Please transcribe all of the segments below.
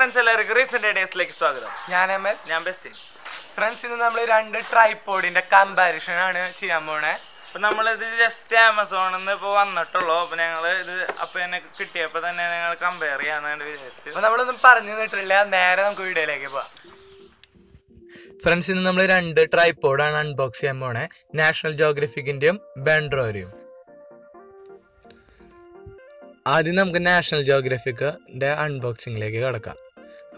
Friends എല്ലാവർക്കും recent ഡേയ്സിലേക്ക് സ്വാഗതം. ഞാൻ എം എൽ ഞാൻ ബെസ്റ്റ് ഫ്രണ്ട്സ് ഇന്ന് നമ്മൾ രണ്ട് ട്രൈപോഡിന്റെ കമ്പാരിഷൻ ആണ് ചെയ്യാൻ പോണേ. അപ്പൊ നമ്മളിത് ജസ്റ്റ് ആമസോണിൽ നിന്ന് ഇപ്പൊ വന്നിട്ടുള്ളൂ. അപ്പൊ ഞങ്ങൾ ഇത് അപ്പൊ തന്നെ കിട്ടിയപ്പോ തന്നെ ഞങ്ങൾ കമ്പയർ ചെയ്യാന്നാണ് വിചാരിച്ചു അപ്പൊ നമ്മളൊന്നും പറഞ്ഞു നിന്നിട്ടില്ല നേരെ നമുക്ക് വീഡിയോയിലേക്ക് പോവാം. ഫ്രണ്ട്സ് ഇന്ന് നമ്മൾ രണ്ട് ട്രൈപ്പോഡാണ് അൺബോക്സ് ചെയ്യാൻ പോണേ. നാഷണൽ ജോഗ്രഫിക്കിന്റെയും ബെൻഡ്രോയുടെയും ആദ്യം നമുക്ക് നാഷണൽ ജോഗ്രഫിക്കിന്റെ അൺബോക്സിങ്ങിലേക്ക് കിടക്കാം.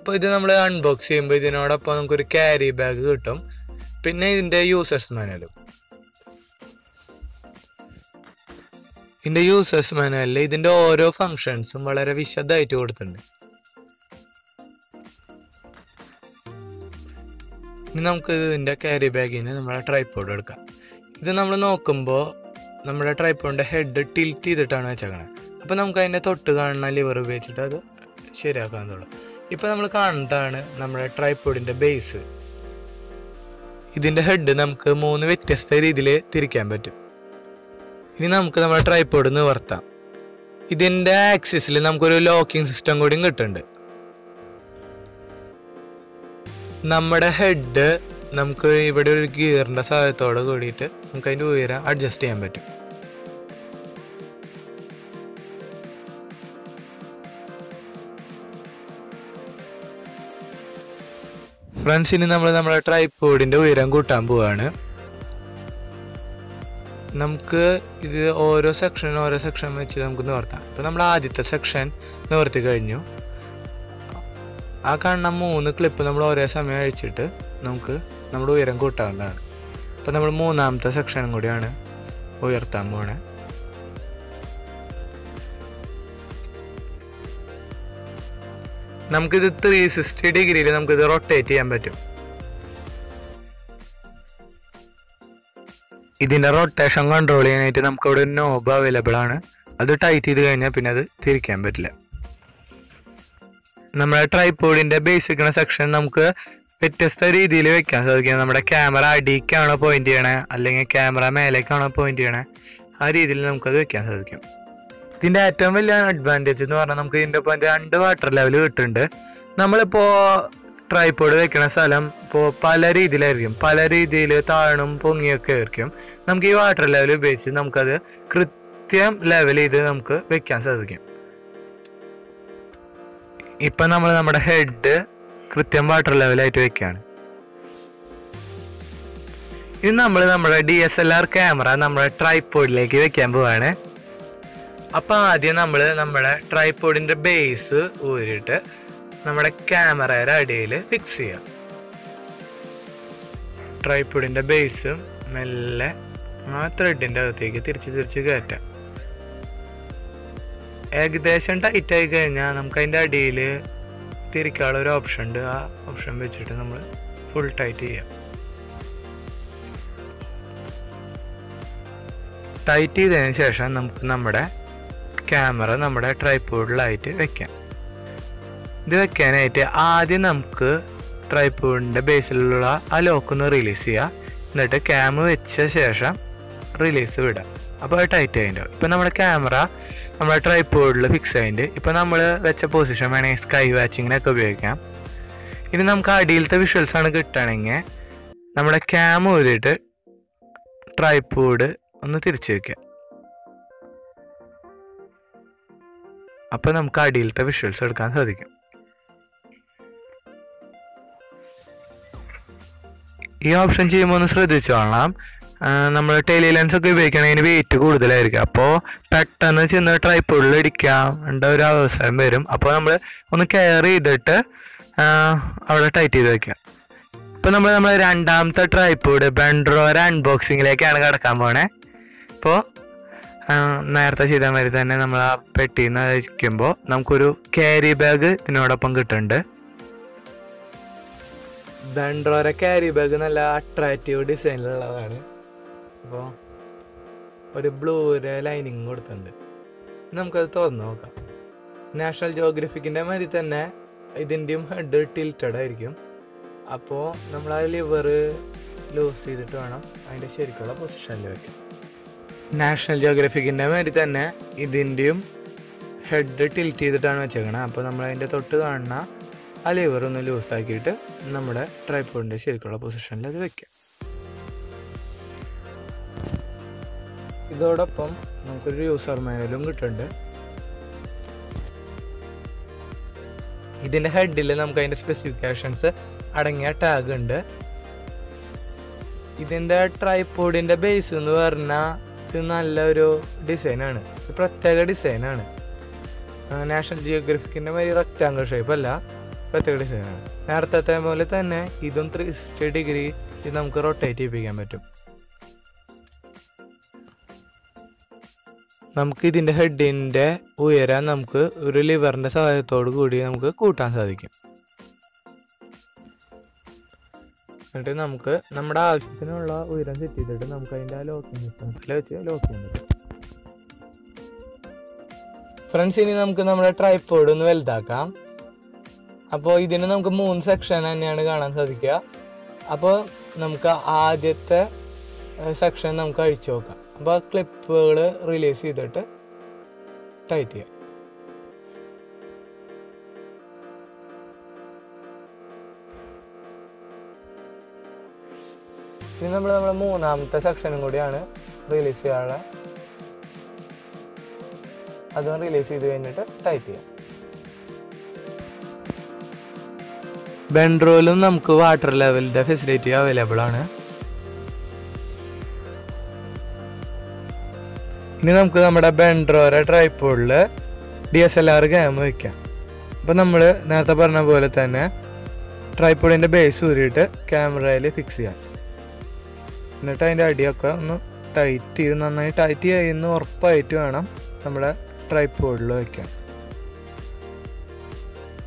അപ്പോൾ ഇത് നമ്മൾ അൺബോക്സ് ചെയ്യുമ്പോൾ ഇതിനോടൊപ്പം നമുക്കൊരു ക്യാരി ബാഗ് കിട്ടും. പിന്നെ ഇതിന്റെ യൂസേഴ്സ് മാനുവലും ഇതിന്റെ യൂസേഴ്സ് മാനുവലിൽ ഇതിന്റെ ഓരോ ഫങ്ഷൻസും വളരെ വിശദമായിട്ട് കൊടുത്തിട്ടുണ്ട്. ഇനി നമുക്ക് ഇതിന്റെ ക്യാരി ബാഗിൽ നിന്ന് നമ്മുടെ ട്രൈപ്പോഡ് എടുക്കാം. ഇത് നമ്മൾ നോക്കുമ്പോൾ നമ്മുടെ ട്രൈപ്പോഡിന്റെ ഹെഡ് ടിൽറ്റ് ചെയ്തിട്ടാണ് വെച്ചേക്കണത് അപ്പോൾ നമുക്ക് അതിന്റെ തൊട്ട് കാണുന്ന ലിവർ ഉപയോഗിച്ചിട്ട് അത് ശരിയാക്കാൻ തുടങ്ങും ഇപ്പോൾ നമ്മൾ കാണുന്നതാണ് നമ്മുടെ ട്രൈപ്പോഡിന്റെ ബേസ് ഇതിന്റെ ഹെഡ് നമുക്ക് മൂന്ന് വ്യത്യസ്ത രീതിയിൽ തിരിക്കാൻ പറ്റും. ഇനി നമുക്ക് നമ്മുടെ ട്രൈപ്പോഡ് നിവർത്താം. ഇതിന്റെ ആക്സിസിൽ നമുക്കൊരു ലോക്കിംഗ് സിസ്റ്റം കൂടിയും കിട്ടുന്നുണ്ട് നമ്മുടെ ഹെഡ് നമുക്ക് ഇവിടെ ഒരു ഗിയറിന്റെ സഹായത്തോടെ കൂടിയിട്ട് നമുക്ക് അതിന്റെ ഉയരം അഡ്ജസ്റ്റ് ചെയ്യാൻ പറ്റും. ഫ്രണ്ട്സ് ഇനി നമ്മൾ നമ്മുടെ ട്രൈപ്പോഡിന്റെ ഉയരം കൂട്ടാൻ പോവാണ്. നമുക്ക് ഇത് ഓരോ സെക്ഷനും ഓരോ സെക്ഷൻ വെച്ച് നമുക്ക് നിവർത്താം. അപ്പോൾ നമ്മൾ ആദ്യത്തെ സെക്ഷൻ നിവർത്തി കഴിഞ്ഞു. ആ കാണുന്ന മൂന്ന് ക്ലിപ്പ് നമ്മൾ ഒരേ സമയം അഴിച്ചിട്ട് നമുക്ക് നമ്മുടെ ഉയരം കൂട്ടാവുന്നതാണ്. അപ്പം നമ്മൾ മൂന്നാമത്തെ സെക്ഷനും കൂടിയാണ് ഉയർത്താൻ പോണേ. നമുക്കിത് ത്രീ സിക്സ്റ്റി ഡിഗ്രിയിൽ നമുക്കിത് റൊട്ടേറ്റ് ചെയ്യാൻ പറ്റും. ഇതിന്റെ റൊട്ടേഷൻ കൺട്രോൾ ചെയ്യാനായിട്ട് നമുക്ക് അവിടെ നോബ് അവൈലബിൾ ആണ്. അത് ടൈറ്റ് ചെയ്ത് കഴിഞ്ഞാൽ പിന്നെ അത് തിരിക്കാൻ പറ്റില്ല. നമ്മുടെ ട്രൈപ്പോഡിന്റെ ബേസിക്കുന്ന സെക്ഷൻ നമുക്ക് വ്യത്യസ്ത രീതിയിൽ വെക്കാൻ സാധിക്കും. നമ്മുടെ ക്യാമറ അടിക്കാണോ പോയിന്റ് ചെയ്യണേ? അല്ലെങ്കിൽ ക്യാമറ മേലേക്കാണോ പോയിന്റ് ചെയ്യണേ? ആ രീതിയിൽ നമുക്കത് വെക്കാൻ സാധിക്കും. ഇതിന്റെ ഏറ്റവും വലിയ അഡ്വാന്റേജ് എന്ന് പറഞ്ഞാൽ നമുക്ക് ഇതിന്റെ ഒപ്പം രണ്ട് വാട്ടർ ലെവൽ കിട്ടുന്നുണ്ട്. നമ്മളിപ്പോ ട്രൈപ്പോഡ് വെക്കണ സ്ഥലം ഇപ്പോൾ പല രീതിയിലായിരിക്കും. പല രീതിയിൽ താഴും പൊങ്ങിയൊക്കെ ആയിരിക്കും. നമുക്ക് ഈ വാട്ടർ ലെവൽ ഉപയോഗിച്ച് നമുക്കത് കൃത്യം ലെവൽ ചെയ്ത് നമുക്ക് വെക്കാൻ സാധിക്കും. ഇപ്പൊ നമ്മൾ നമ്മുടെ ഹെഡ് കൃത്യം വാട്ടർ ലെവലായിട്ട് വെക്കുകയാണ് ഇനി നമ്മൾ നമ്മുടെ D S L R camera നമ്മുടെ ട്രൈപ്പോഡിലേക്ക് വെക്കാൻ പോവാണ്. അപ്പൊ ആദ്യം നമ്മൾ നമ്മുടെ ട്രൈപ്പോഡിന്റെ ബേസ് ഊരിയിട്ട് നമ്മുടെ ക്യാമറയുടെ അടിയിൽ ഫിക്സ് ചെയ്യാം. ട്രൈപ്പോഡിന്റെ ബേസ് മെല്ലെ ആ ത്രെഡിന്റെ അകത്തേക്ക് തിരിച്ച് തിരിച്ച് കയറ്റാം. ഏകദേശം ടൈറ്റ് ആയി കഴിഞ്ഞാൽ നമുക്ക് അതിന്റെ അടിയിൽ തിരിക്കാനുള്ള ഒരു ഓപ്ഷൻ ഉണ്ട്. ആ ഓപ്ഷൻ വെച്ചിട്ട് നമ്മൾ ഫുൾ ടൈറ്റ് ചെയ്യാം. ടൈറ്റ് ചെയ്തതിന് ശേഷം നമുക്ക് നമ്മുടെ ക്യാമറ നമ്മുടെ ട്രൈപ്പോഡിലായിട്ട് വെക്കാം. ഇത് വെക്കാനായിട്ട് ആദ്യം നമുക്ക് ട്രൈപ്പോഡിന്റെ ബേസിലുള്ള ആ ലോക്കൊന്ന് റിലീസ് ചെയ്യുക എന്നിട്ട് ക്യാമ വെച്ച ശേഷം റിലീസ് വിടാം. അപ്പോൾ അത് ടൈറ്റ് ആയിട്ടുണ്ടാവും ഇപ്പം നമ്മുടെ ക്യാമറ നമ്മുടെ ട്രൈപ്പോഡിൽ ഫിക്സ് ആയിട്ടുണ്ട്. ഇപ്പം നമ്മൾ വെച്ച പൊസിഷൻ വേണമെങ്കിൽ സ്കൈ വാച്ചിങ്ങിനൊക്കെ ഉപയോഗിക്കാം. ഇനി നമുക്ക് അടിയിലത്തെ വിഷ്വൽസ് ആണ് കിട്ടുകയാണെങ്കിൽ നമ്മുടെ ക്യാമ് ഊരിയിട്ട് ട്രൈപ്പോഡ് ഒന്ന് തിരിച്ചു വെക്കാം. അപ്പോൾ നമുക്ക് അടിയിലത്തെ വിഷ്വൽസ് എടുക്കാൻ സാധിക്കും. ഈ ഓപ്ഷൻ ചെയ്യുമ്പോൾ ഒന്ന് ശ്രദ്ധിച്ചു കൊള്ളാം നമ്മൾ ടെലി ലെൻസ് ഒക്കെ ഉപയോഗിക്കണമെങ്കിൽ വെയിറ്റ് കൂടുതലായിരിക്കും. അപ്പോൾ പെട്ടെന്ന് ചെന്ന് ട്രൈപ്പോഡിൽ ഇടിക്കാണ്ട ഒരു അവസരം വരും. അപ്പോൾ നമ്മൾ ഒന്ന് കെയർ ചെയ്തിട്ട് അവിടെ ടൈറ്റ് ചെയ്ത് വെക്കാം ഇപ്പോൾ നമ്മൾ നമ്മൾ രണ്ടാമത്തെ ട്രൈപ്പോഡ് ബെൻഡ്രോര അൺബോക്സിങ്ങിലേക്കാണ് കിടക്കാൻ പോണേ. ഇപ്പോൾ നേരത്തെ ചെയ്ത മാതിരി തന്നെ നമ്മൾ ആ പെട്ടിയിൽ നിന്ന് വയ്ക്കുമ്പോൾ നമുക്കൊരു ക്യാരി ബാഗ് ഇതിനോടൊപ്പം കിട്ടുന്നുണ്ട്. ബെൻഡ്രോര ക്യാരി ബാഗ് നല്ല അട്രാക്റ്റീവ് ഡിസൈനിലുള്ളതാണ് അപ്പോൾ ഒരു ബ്ലൂരെ ലൈനിങ് കൊടുത്തിട്ടുണ്ട്. നമുക്കത് തുറന്നു നോക്കാം. നാഷണൽ ജോഗ്രഫിക്കിന്റെ മാതിരി തന്നെ ഇതിന്റെയും ഹെഡ് ടിൽറ്റഡ് ആയിരിക്കും. അപ്പോൾ നമ്മൾ ആ ലിവർ ലൂസ് ചെയ്തിട്ട് വേണം അതിന്റെ ശരിക്കുള്ള പൊസിഷനിൽ വെക്കാൻ. നാഷണൽ ജോഗ്രഫിക്കിന്റെ മാതിരി തന്നെ ഇതിന്റെയും ഹെഡ് ടിൽറ്റ് ചെയ്തിട്ടാണ് വെച്ചേക്കണത് അപ്പോൾ നമ്മൾ അതിന്റെ തൊട്ട് കാണുന്ന ആ ലിവർ ഒന്ന് ലൂസാക്കിയിട്ട് നമ്മുടെ ട്രൈപ്പോഡിന്റെ ശരിക്കുള്ള പൊസിഷനിൽ അത് വെക്കാം. ഇതോടൊപ്പം നമുക്കൊരു യൂസർ മാനുവലും കിട്ടുന്നുണ്ട് ഇതിന്റെ ഹെഡിൽ നമുക്ക് അതിന്റെ സ്പെസിഫിക്കേഷൻസ് അടങ്ങിയ ടാഗ് ഉണ്ട്. ഇതിന്റെ ട്രൈപ്പോഡിന്റെ ബേസ് എന്ന് പറഞ്ഞാൽ ഇത് നല്ലൊരു ഡിസൈനാണ്. പ്രത്യേക ഡിസൈനാണ്. നാഷണൽ ജിയോഗ്രഫിക്കിന്റെ മാതിരി റെക്റ്റാങ്കിൾ ഷേപ്പ് അല്ല പ്രത്യേക ഡിസൈനാണ്. നേരത്തെ പോലെ തന്നെ ഇതും ത്രീ സിക്സ്റ്റി ഡിഗ്രി ഇത് നമുക്ക് റൊട്ടേറ്റ് ചെയ്യിപ്പിക്കാൻ പറ്റും. നമുക്ക് ഇതിന്റെ ഹെഡിന്റെ ഉയരം നമുക്ക് ഒരു ലിവറിന്റെ സഹായത്തോടു കൂടി നമുക്ക് കൂട്ടാൻ സാധിക്കും. എന്നിട്ട് നമുക്ക് നമ്മുടെ ആവശ്യത്തിനുള്ള ഉയരം സെറ്റ് ചെയ്തിട്ട് നമുക്ക് അതിന്റെ ആ സിസ്റ്റത്തിൽ വെച്ച് ലോക്ക് ചെയ്യാൻ ഫ്രണ്ട്സ് ഇനി നമുക്ക് നമ്മുടെ ട്രൈപ്പോഡ് ഒന്ന് വലുതാക്കാം. അപ്പോൾ ഇതിന് നമുക്ക് മൂന്ന് സെക്ഷൻ തന്നെയാണ് കാണാൻ സാധിക്കുക. അപ്പോൾ നമുക്ക് ആദ്യത്തെ സെക്ഷൻ നമുക്ക് അഴിച്ചു നോക്കാം. അപ്പോൾ ക്ലിപ്പുകൾ റിലീസ് ചെയ്തിട്ട് ടൈറ്റ് ചെയ്യാം. ഇനി നമ്മൾ നമ്മുടെ മൂന്നാമത്തെ സെക്ഷനും കൂടിയാണ് റിലീസ് ചെയ്യാനുള്ള. അതും റിലീസ് ചെയ്ത് കഴിഞ്ഞിട്ട് ടൈറ്റ് ചെയ്യാം. ബെൻഡ്രോയിലും നമുക്ക് വാട്ടർ ലെവലിന്റെ ഫെസിലിറ്റി അവൈലബിൾ ആണ്. ഇനി നമുക്ക് നമ്മുടെ ബെൻഡ്രോയുടെ ട്രൈപ്പോഡിൽ D S L R camera വയ്ക്കാം അപ്പം നമ്മൾ നേരത്തെ പറഞ്ഞ പോലെ തന്നെ ട്രൈപ്പോഡിന്റെ ബേസ് ഊരിയിട്ട് ക്യാമറയിൽ ഫിക്സ് ചെയ്യാം. എന്നിട്ട് അതിന്റെ അടിയൊക്കെ ഒന്ന് ടൈറ്റ് ചെയ്ത് നന്നായി ടൈറ്റ് ചെയ്യുന്ന ഉറപ്പായിട്ട് വേണം നമ്മുടെ ട്രൈപ്പോഡിൽ വയ്ക്കാൻ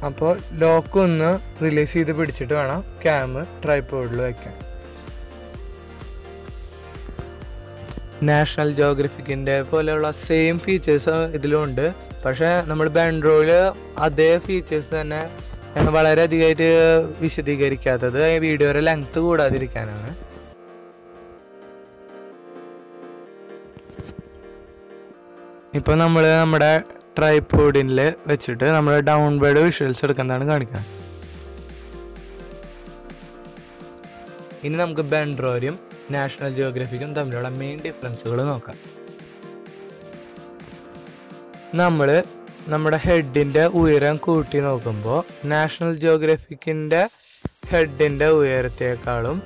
അപ്പോൾ ലോക്ക് ഒന്ന് റിലീസ് ചെയ്ത് പിടിച്ചിട്ട് വേണം ക്യാം ട്രൈപ്പോഡിൽ വയ്ക്കാൻ നാഷണൽ ജോഗ്രഫിക്കിന്റെ പോലെയുള്ള സെയിം ഫീച്ചേഴ്സ് ഇതിലും ഉണ്ട്. പക്ഷേ നമ്മൾ ബാൻഡ്രോയിൽ അതേ ഫീച്ചേഴ്സ് തന്നെ വളരെയധികമായിട്ട് വിശദീകരിക്കാത്തത് വീഡിയോയുടെ ലെങ്ത്ത് കൂടാതിരിക്കാനാണ്. ഇപ്പോൾ നമ്മൾ നമ്മുടെ ട്രൈപോഡിൽ വെച്ചിട്ട് നമ്മൾ ഡൗൺ ബേഡ് വിഷ്വൽസ് എടുക്കുന്നതാണ് കാണിക്കുന്നത്. ഇനി നമുക്ക് ബെൻഡ്രോരും നാഷണൽ ജിയോഗ്രഫിക്കും തമ്മിലുള്ള മെയിൻ ഡിഫറൻസുകൾ നോക്കാം. നമ്മൾ നമ്മുടെ ഹെഡിന്റെ ഉയരം കൂട്ടി നോക്കുമ്പോൾ നാഷണൽ ജിയോഗ്രഫിക്കിന്റെ ഹെഡിന്റെ ഉയരത്തേക്കാളും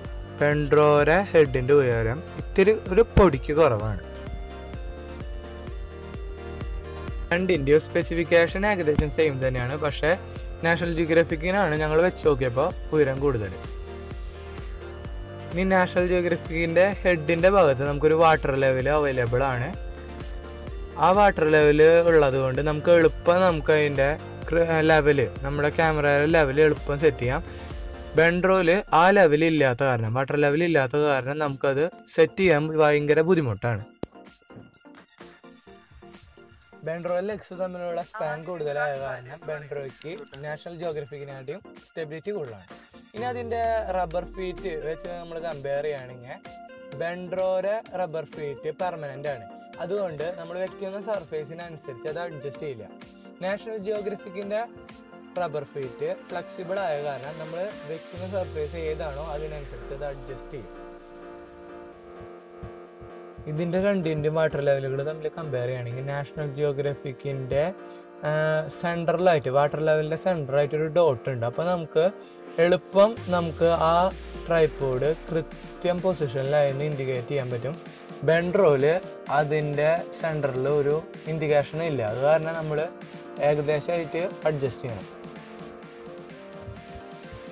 പെൻഡ്രോര ഹെഡിന്റെ ഉയരം ഇത്തിരി ഒരു പൊടിക്ക് കുറവാണ്. രണ്ടിന്റെയും സ്പെസിഫിക്കേഷൻ ഏകദേശം സെയിം തന്നെയാണ്. പക്ഷേ നാഷണൽ ജിയോഗ്രഫിക്കിനാണ് ഞങ്ങൾ വെച്ച് നോക്കിയപ്പോൾ ഉയരം കൂടുതൽ ഇനി നാഷണൽ ജിയോഗ്രഫിക്കിന്റെ ഹെഡിന്റെ ഭാഗത്ത് നമുക്കൊരു വാട്ടർ ലെവൽ അവൈലബിൾ ആണ്. ആ വാട്ടർ ലെവൽ ഉള്ളത് കൊണ്ട് നമുക്ക് എളുപ്പം നമുക്ക് അതിന്റെ ലെവൽ നമ്മുടെ ക്യാമറയുടെ ലെവൽ എളുപ്പം സെറ്റ് ചെയ്യാം. ബെൻഡ്രോയിൽ ആ ലെവൽ ഇല്ലാത്ത കാരണം വാട്ടർ ലെവൽ ഇല്ലാത്ത കാരണം നമുക്കത് സെറ്റ് ചെയ്യാൻ ഭയങ്കര ബുദ്ധിമുട്ടാണ്. ബെൻഡ്രോയിൽ എക്സ് തമ്മിലുള്ള സ്പാൻ കൂടുതലായ കാരണം ബെൻഡ്രോയ്ക്ക് നാഷണൽ ജോഗ്രഫിക്കിനായിട്ടും സ്റ്റെബിലിറ്റി കൂടുതലാണ്. ഇനി അതിന്റെ റബ്ബർ ഫീറ്റ് വെച്ച് നമ്മൾ കമ്പയർ ചെയ്യുകയാണെങ്കിൽ ബെൻഡ്രോയുടെ റബ്ബർ ഫീറ്റ് പെർമനന്റ് ആണ്. അതുകൊണ്ട് നമ്മൾ വെക്കുന്ന സർഫേസിനനുസരിച്ച് അത് അഡ്ജസ്റ്റ് ചെയ്യില്ല നാഷണൽ ജിയോഗ്രഫിക്കിന്റെ റബ്ബർ ഫീറ്റ് ഫ്ലെക്സിബിൾ ആയ കാരണം നമ്മൾ വെക്കുന്ന സർഫേസ് ഏതാണോ അതിനനുസരിച്ച് അത് അഡ്ജസ്റ്റ് ചെയ്യും ഇതിന്റെ രണ്ടിന്റെയും വാട്ടർ ലെവലുകൾ തമ്മിൽ കമ്പയർ ചെയ്യുകയാണെങ്കിൽ നാഷണൽ ജിയോഗ്രഫിക്കിന്റെ സെൻട്രലായിട്ട് വാട്ടർ ലെവലിന്റെ സെൻട്രലായിട്ട് ഒരു ഡോട്ട് ഉണ്ട്. അപ്പോൾ നമുക്ക് എളുപ്പം നമുക്ക് ആ ട്രൈപ്പോഡ് കൃത്യം പൊസിഷനിലായിരുന്നു ഇൻഡിക്കേറ്റ് ചെയ്യാൻ പറ്റും. ബെൻഡ്രോയിൽ അതിന്റെ സെന്ററിൽ ഒരു ഇൻഡിക്കേഷൻ ഇല്ല. അത് കാരണം നമ്മൾ ഏകദേശമായിട്ട് അഡ്ജസ്റ്റ് ചെയ്യണം.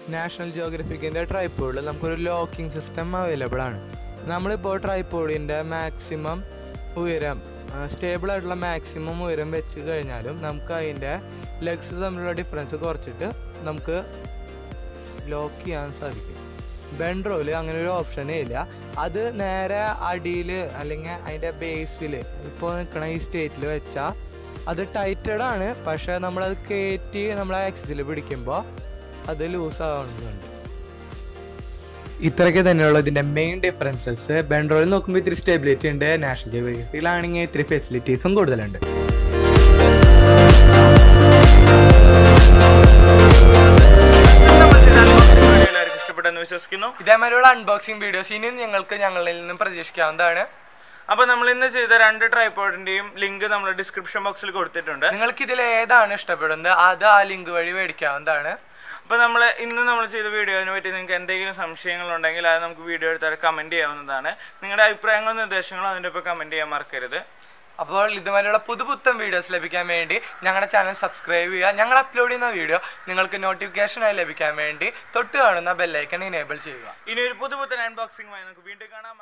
നാഷണൽ ജിയോഗ്രഫിക്കിന്റെ ട്രൈപ്പോഡിൽ നമുക്കൊരു ലോക്കിംഗ് സിസ്റ്റം അവൈലബിൾ ആണ്. നമ്മളിപ്പോൾ ട്രൈപ്പോഡിന്റെ മാക്സിമം ഉയരം സ്റ്റേബിൾ ആയിട്ടുള്ള മാക്സിമം ഉയരം വെച്ച് കഴിഞ്ഞാലും നമുക്ക് അതിന്റെ ലെഗ്സ് തമ്മിലുള്ള ഡിഫറൻസ് കുറച്ചിട്ട് നമുക്ക് ലോക്ക് ചെയ്യാൻ സാധിക്കും. ബെൻഡ്രോയിൽ അങ്ങനെ ഒരു ഓപ്ഷനേ ഇല്ല. അത് നേരെ അടിയിൽ അല്ലെങ്കിൽ അതിന്റെ ബേസിൽ ഇപ്പോൾ നിൽക്കണ ഈ സ്റ്റേറ്റിൽ വെച്ചാൽ അത് ടൈറ്റഡ് ആണ്. പക്ഷേ നമ്മളത് കയറ്റി നമ്മളെ ആക്സിസിൽ പിടിക്കുമ്പോൾ അത് ലൂസ് ആവുന്നുണ്ട്. ഇത്രയൊക്കെ തന്നെയുള്ള ഇതിന്റെ മെയിൻ ഡിഫറൻസസ് ബെൻഡ്രോയിൽ നോക്കുമ്പോൾ ഇത്തിരി സ്റ്റെബിലിറ്റി ഉണ്ട്. നാഷണൽ ജിയോഗ്രഫിയിലാണെങ്കിൽ ഇത്തിരി ഫെസിലിറ്റീസും കൂടുതലുണ്ട്. വിശ്വസിക്കുന്നു ഇതേമാതിരിയുള്ള അൺബോക്സിംഗ് വീഡിയോസ് ഇനിയും നിങ്ങൾക്ക് ഞങ്ങളിൽ നിന്നും പ്രതീക്ഷിക്കാവുന്നതാണ്. അപ്പൊ നമ്മൾ ഇന്ന് ചെയ്ത രണ്ട് ട്രൈപ്പോഡിന്റെയും ലിങ്ക് നമ്മൾ ഡിസ്ക്രിപ്ഷൻ ബോക്സിൽ കൊടുത്തിട്ടുണ്ട്. നിങ്ങൾക്ക് ഇതിൽ ഏതാണ് ഇഷ്ടപ്പെടുന്നത്? അത് ആ ലിങ്ക് വഴി മേടിക്കാവുന്നതാണ്. അപ്പോൾ നമ്മൾ ഇന്ന് നമ്മൾ ചെയ്ത വീഡിയോനെ പറ്റി നിങ്ങൾക്ക് എന്തെങ്കിലും സംശയങ്ങളുണ്ടെങ്കിൽ അത് നമുക്ക് വീഡിയോ എടുത്താൽ കമന്റ് ചെയ്യാവുന്നതാണ്. നിങ്ങളുടെ അഭിപ്രായങ്ങളും നിർദ്ദേശങ്ങളും അതിന്റെ ഒപ്പം കമന്റ് ചെയ്യാൻ മറക്കരുത്. അപ്പോൾ ഇതുവരെയുള്ള പുതുപുത്തൻ വീഡിയോസ് ലഭിക്കാൻ വേണ്ടി ഞങ്ങളുടെ ചാനൽ സബ്സ്ക്രൈബ് ചെയ്യുക. ഞങ്ങൾ അപ്ലോഡ് ചെയ്യുന്ന വീഡിയോ നിങ്ങൾക്ക് നോട്ടിഫിക്കേഷനായി ലഭിക്കാൻ വേണ്ടി തൊട്ട് കാണുന്ന ബെല്ലൈക്കൺ ഇനേബിൾ ചെയ്യുക. ഇനി ഒരു പുതുപുത്തൻ അൺബോക്സിംഗുമായി നമുക്ക് വീണ്ടും കാണാം.